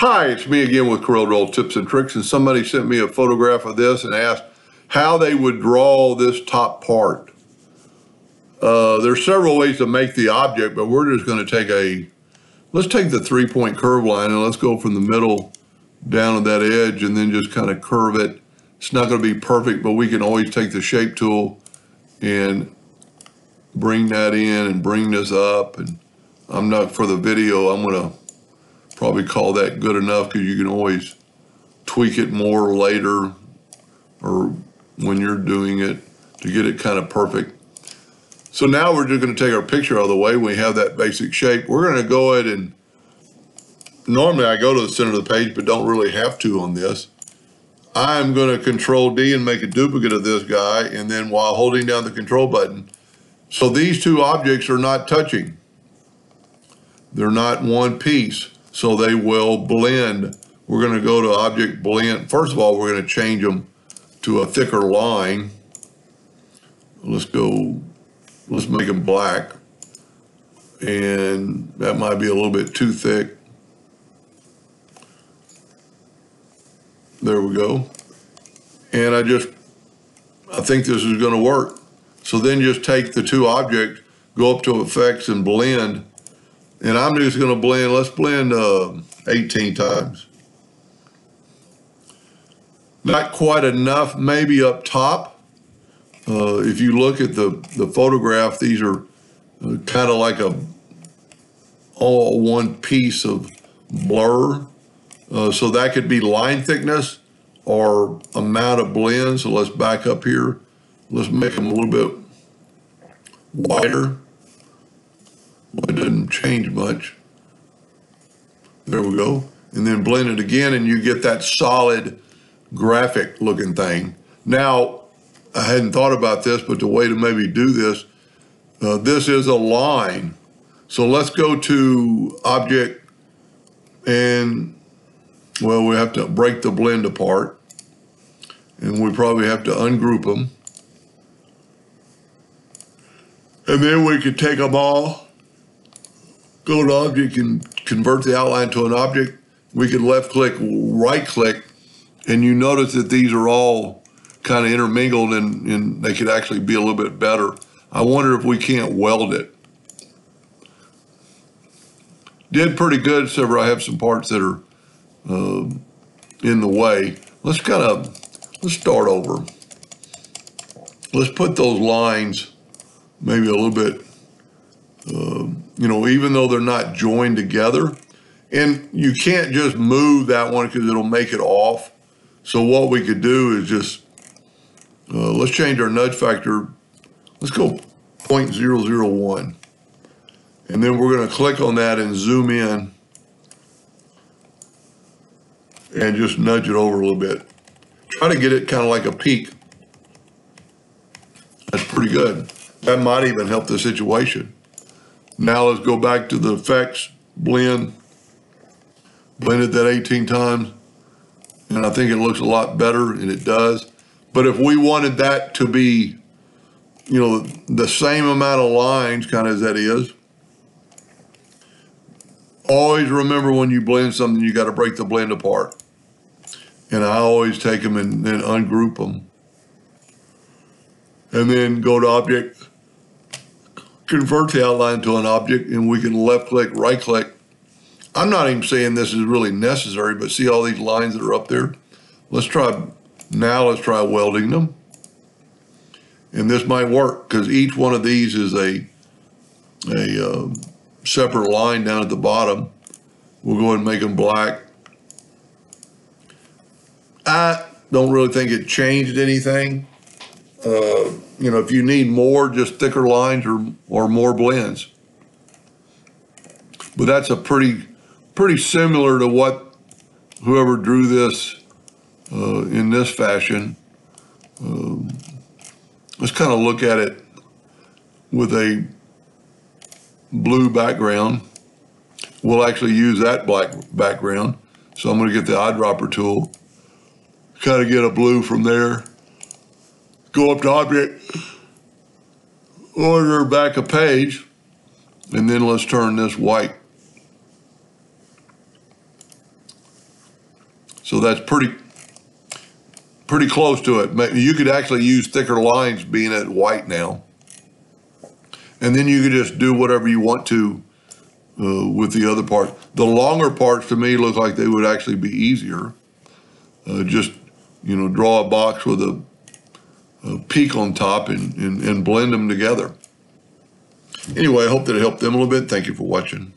Hi, it's me again with CorelDRAW Tips and Tricks, and somebody sent me a photograph of this and asked how they would draw this top part. Uh, there's several ways to make the object, but we're just going to take a, let's take the three-point curve line and let's go from the middle down to that edge and then just kind of curve it. It's not going to be perfect, but we can always take the shape tool and bring that in and bring this up. And I'm not, for the video, I'm going to probably call that good enough because you can always tweak it more later or when you're doing it to get it kind of perfect. So now we're just going to take our picture out of the way. We have that basic shape. We're going to go ahead and normally I go to the center of the page, but don't really have to on this. I'm going to control D and make a duplicate of this guy. And then while holding down the control button, so these two objects are not touching. They're not one piece so they will blend. We're going to go to object blend. First of all, we're going to change them to a thicker line. Let's go, let's make them black. And that might be a little bit too thick. There we go. And I just, I think this is going to work. So then just take the two objects, go up to effects and blend, and I'm just going to blend, let's blend uh, 18 times. Not quite enough, maybe up top. Uh, if you look at the, the photograph, these are uh, kind of like a all one piece of blur. Uh, so that could be line thickness or amount of blend. So let's back up here. Let's make them a little bit wider. It didn't change much. There we go. And then blend it again and you get that solid graphic looking thing. Now, I hadn't thought about this, but the way to maybe do this, uh, this is a line. So let's go to object and, well, we have to break the blend apart. And we probably have to ungroup them. And then we could take them all go to object and convert the outline to an object, we can left click, right click, and you notice that these are all kind of intermingled and, and they could actually be a little bit better. I wonder if we can't weld it. Did pretty good, except I have some parts that are uh, in the way. Let's kind of, let's start over. Let's put those lines maybe a little bit uh, you know, even though they're not joined together. And you can't just move that one because it'll make it off. So what we could do is just, uh, let's change our nudge factor. Let's go 0.001. And then we're going to click on that and zoom in and just nudge it over a little bit. Try to get it kind of like a peak. That's pretty good. That might even help the situation. Now let's go back to the effects blend. Blended that 18 times. And I think it looks a lot better, and it does. But if we wanted that to be, you know, the same amount of lines kind of as that is, always remember when you blend something, you got to break the blend apart. And I always take them and then ungroup them. And then go to object, convert the outline to an object and we can left click, right click. I'm not even saying this is really necessary, but see all these lines that are up there? Let's try, now let's try welding them. And this might work because each one of these is a, a uh, separate line down at the bottom. We'll go ahead and make them black. I don't really think it changed anything. Uh, you know, if you need more, just thicker lines or, or more blends. But that's a pretty, pretty similar to what whoever drew this uh, in this fashion. Um, let's kind of look at it with a blue background. We'll actually use that black background. So I'm going to get the eyedropper tool, kind of get a blue from there go up to object, order back a page, and then let's turn this white. So that's pretty, pretty close to it. You could actually use thicker lines being at white now. And then you could just do whatever you want to uh, with the other part. The longer parts to me look like they would actually be easier. Uh, just, you know, draw a box with a Uh, peak on top and, and, and blend them together. Anyway, I hope that it helped them a little bit. Thank you for watching.